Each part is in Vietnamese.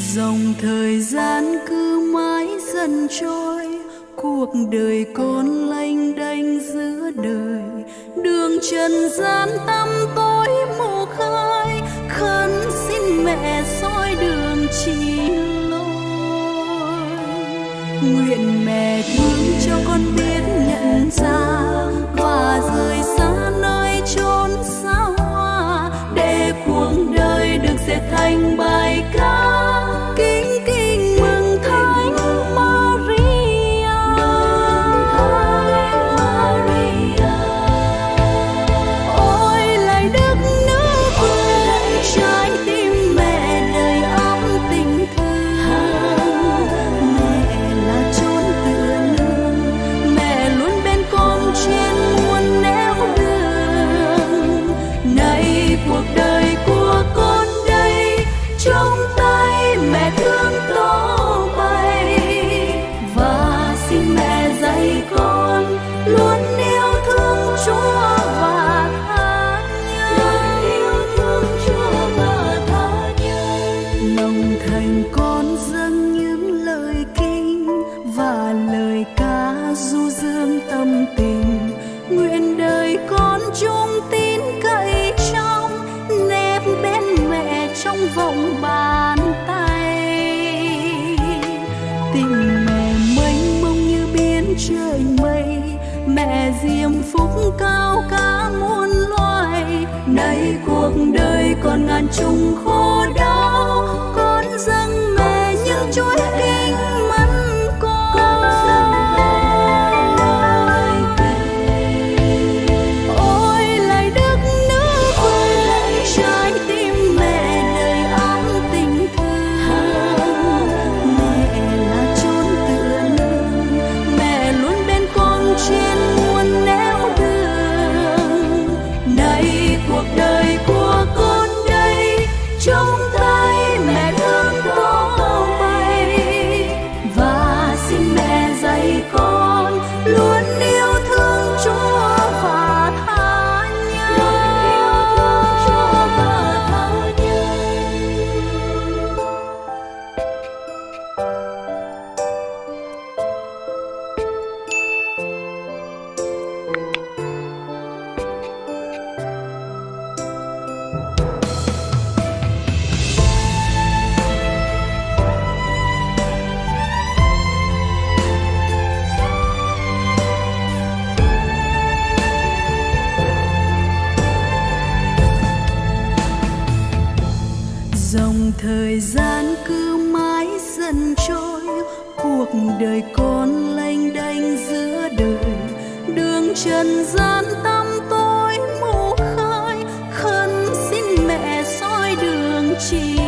dòng thời gian cứ mãi dần trôi, cuộc đời con lênh đênh giữa đời. Đường trần gian tăm tối mù khơi khấn xin mẹ soi đường chỉ lối nguyện mẹ nhân lòng thành con dâng những lời kinh và lời ca du dương tâm tình. Nguyện đời con chung tin cậy trong nếp bên mẹ trong vòng bàn tay. Tình mẹ mênh mông như biển trời mây, mẹ diêm phúc cao cả muôn loài. Nay cuộc đời còn ngàn trùng khổ đau con dâng dòng thời gian cứ mãi dần trôi, cuộc đời con lênh đênh giữa đời. Đường trần gian tâm tôi mù khơi khấn xin mẹ soi đường chỉ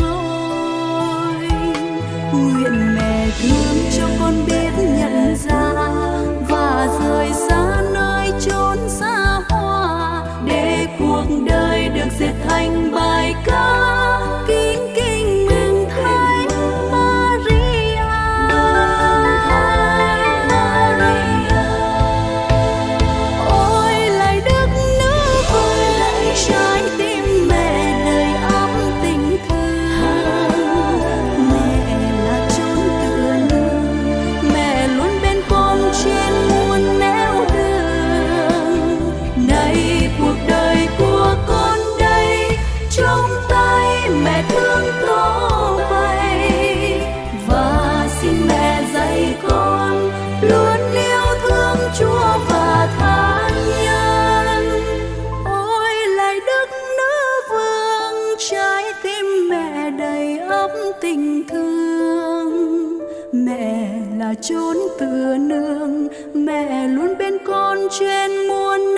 lối. Nguyện mẹ thương tình thương. Mẹ là chốn tựa nương mẹ luôn bên con trên muôn